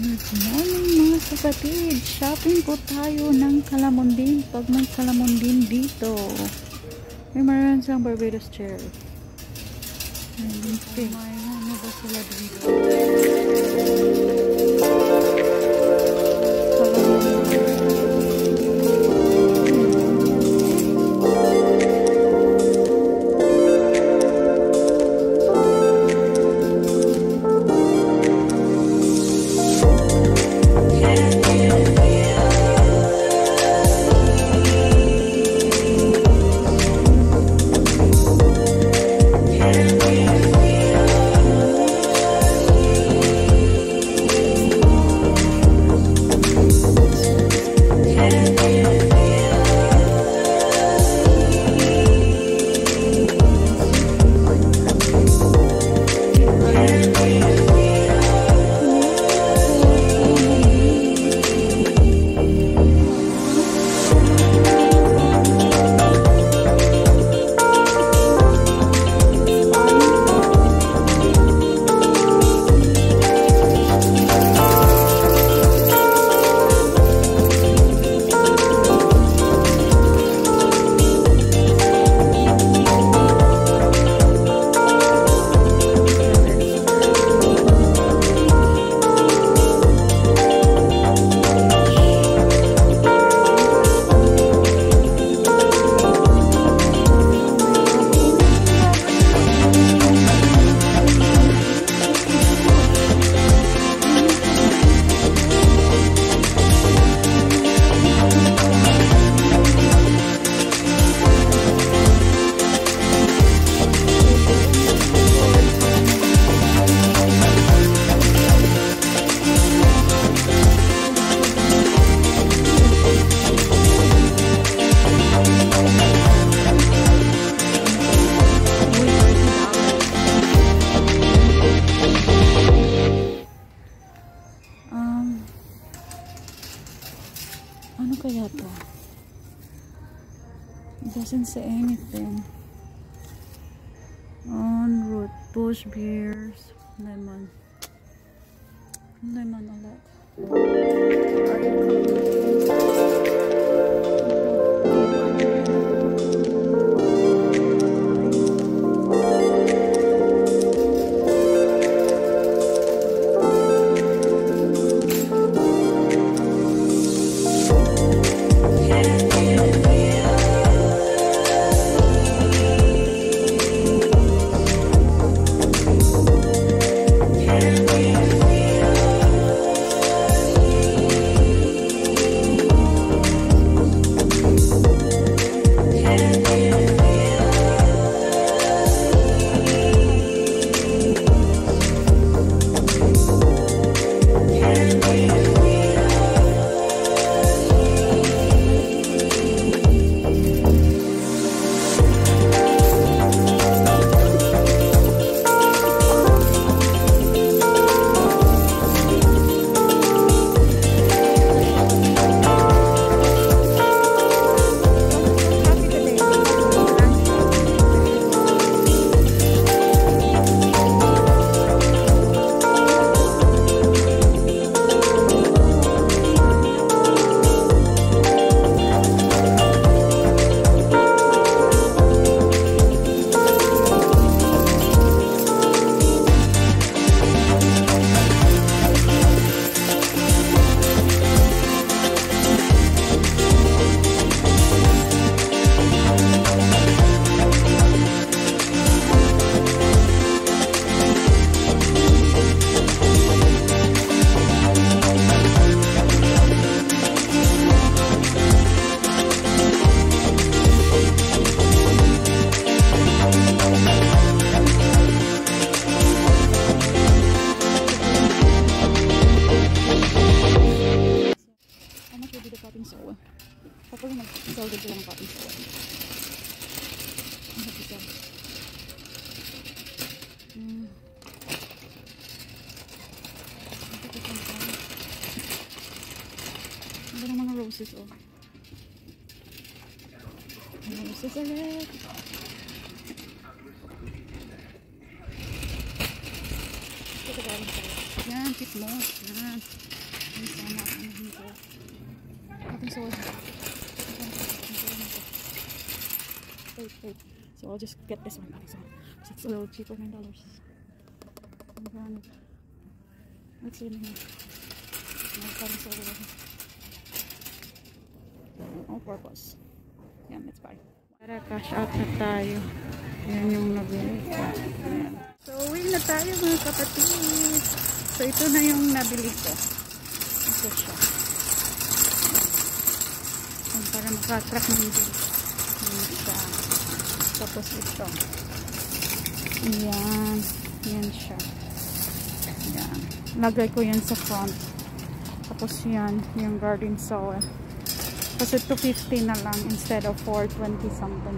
Good morning mga kapatid. Shopping po tayo ng kalamondin pag may kalamondin dito. May maraming silang Barbados chair. Ayun, May ano ba sila dito? Ano kaya to? It doesn't say anything. On route, bush beers, lemon. Lemon ulit. How is over. Another cigarette. Yan, tip mo. Yan. Ang sama ang Wait, wait. So I'll just get this one. So. It's a little cheaper, $9. Let's see in here. All purpose. Yan, let's buy. Para cash out na tayo. Yan yung nabili ko. Ayan. So, uwi na tayo mga kapatid. So, ito na yung nabili ko. Ito siya. Ayan, para makatrack ng bill. Yan siya. Tapos ito. Ayan. Yan siya. Ayan. Lagay ko yan sa front. Tapos yan, yung garden soil. Kasi 250 na lang instead of 420 something.